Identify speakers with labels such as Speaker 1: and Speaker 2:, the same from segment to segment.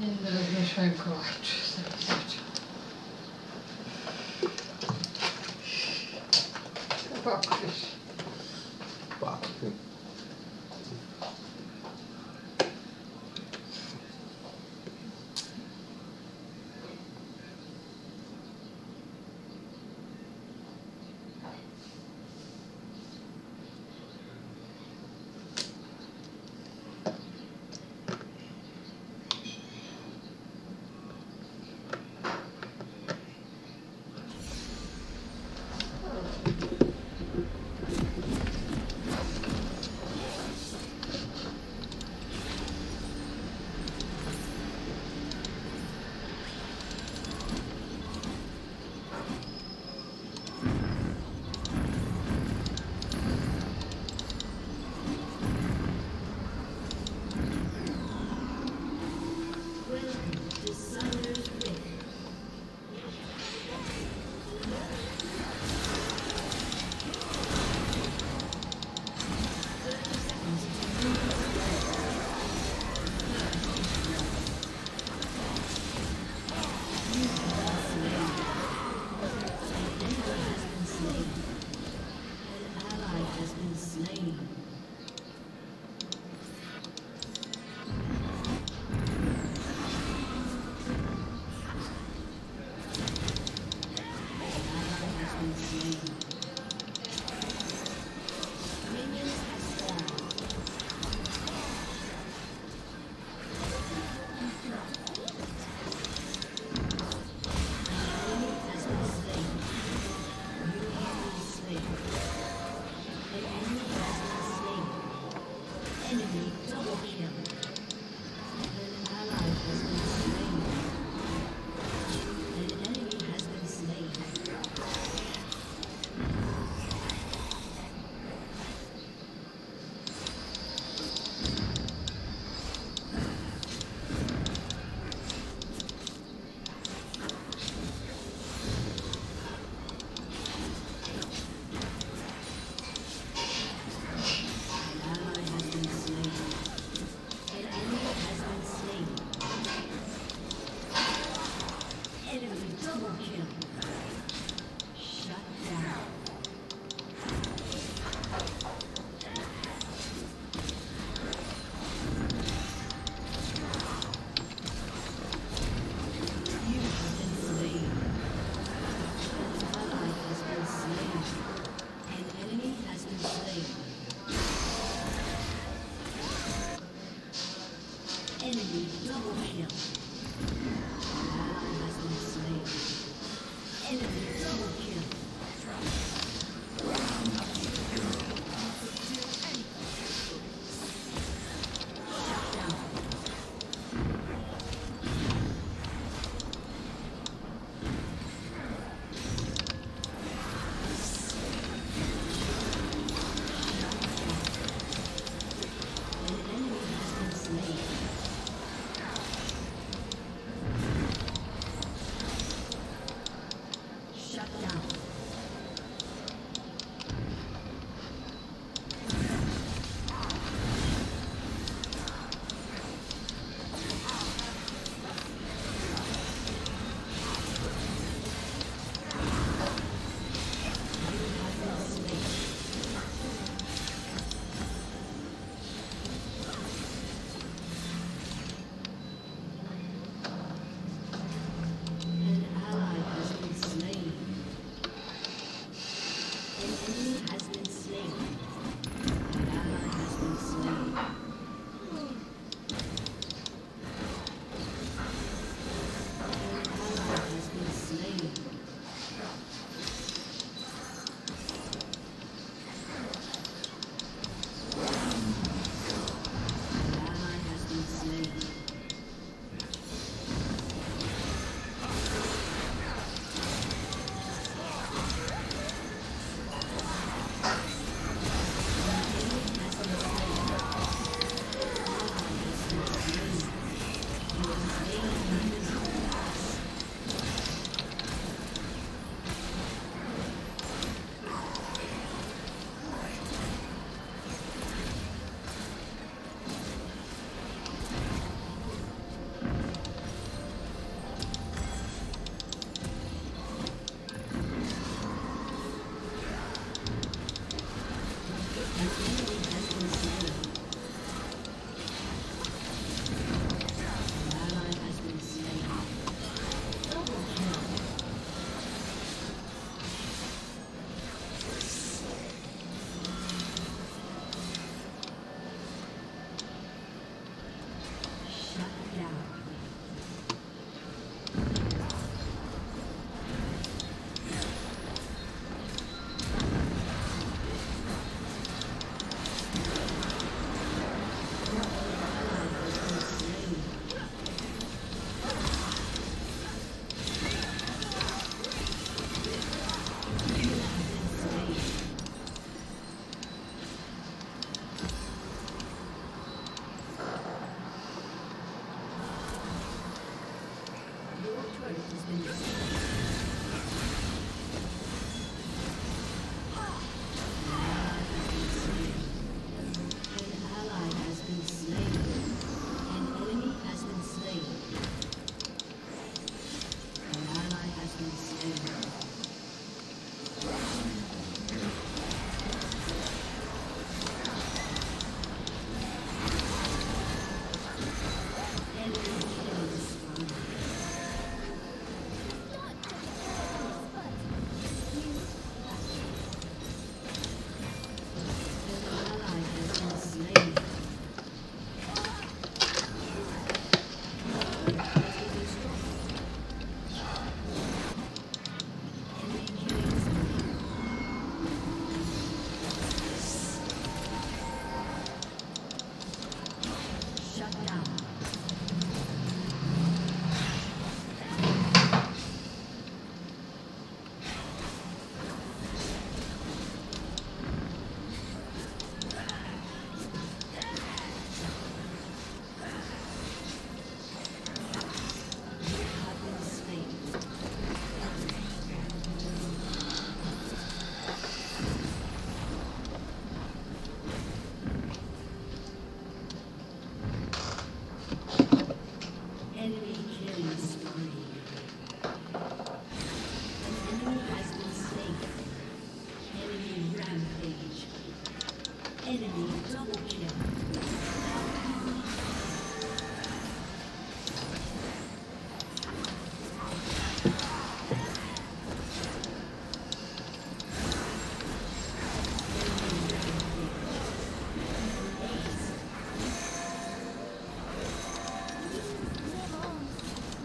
Speaker 1: Inna
Speaker 2: nashayka Bakış.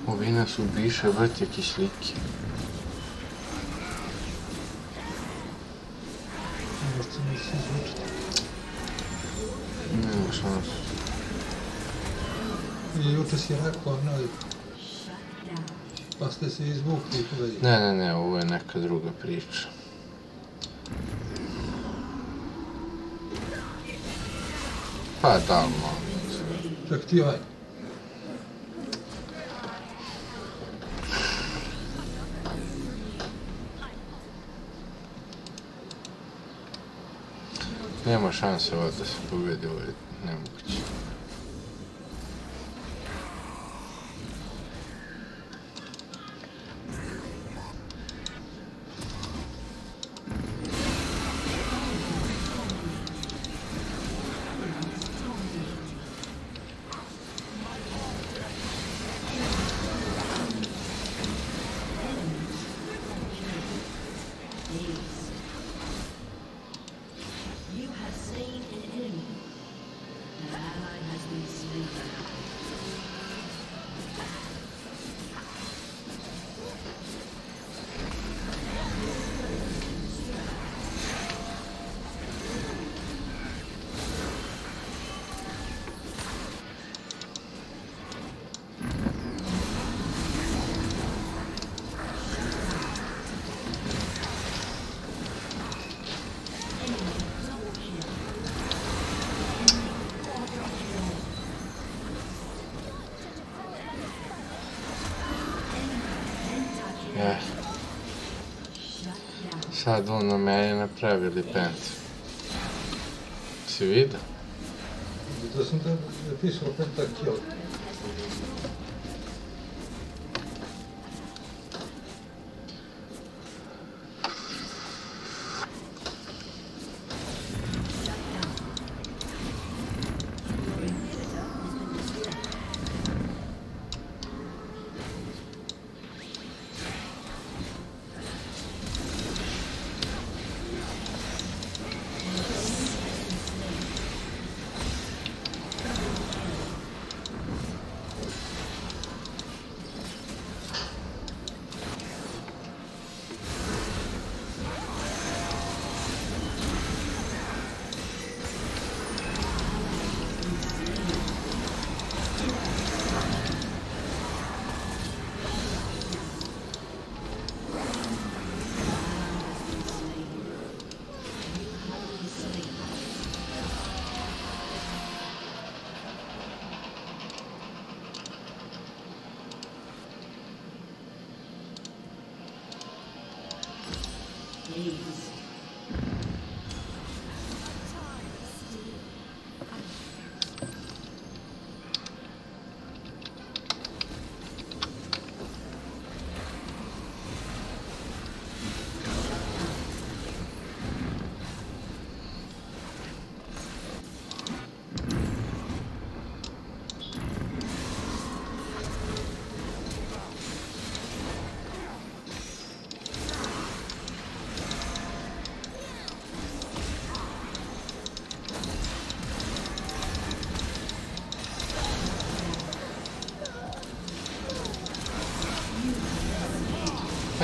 Speaker 2: У війна
Speaker 1: більше брати
Speaker 2: якісь ліки. Si
Speaker 3: raccoglie noi.
Speaker 2: Pa ste se izvukli i
Speaker 1: Ne, ne, ne, ovo je neka druga priča. Pa da, malo.
Speaker 2: Čak ti ovaj.
Speaker 1: Nema šanse ovo da se pobedi, ovo nemoguće.
Speaker 3: Shut down.
Speaker 1: sad on na meni napravili pent. Si vidio?
Speaker 2: Vidio sam da je pisao
Speaker 3: Please.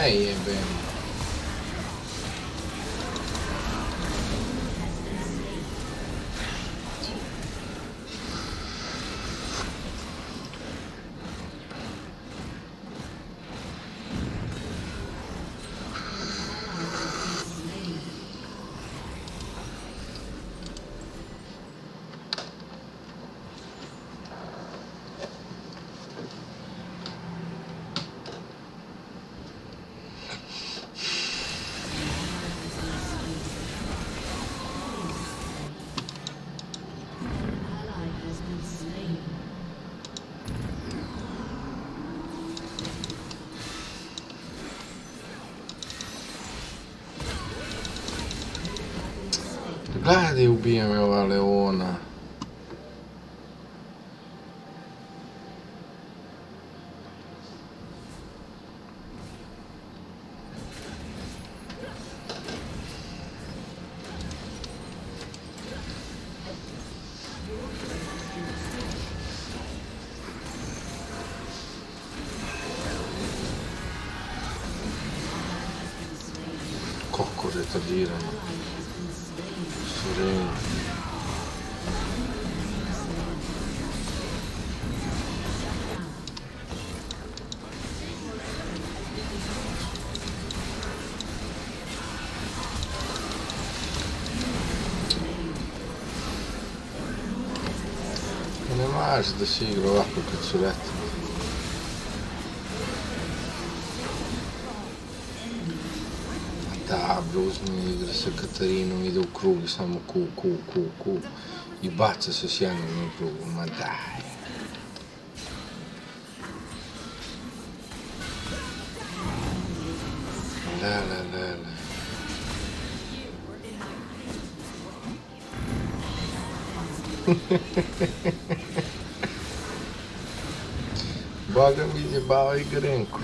Speaker 3: Hey, him.
Speaker 1: Gledaj, ubija me ova Leona. Kako retardirano. Mai da si igra ovako kad su leti. Da, bro, uzmi igra sa Katarinom, ide u krug samo ku, ku, ku, ku. I baca se s jednom u krugu, ma daj. Le, le. Boga mi zjebao i Grenku.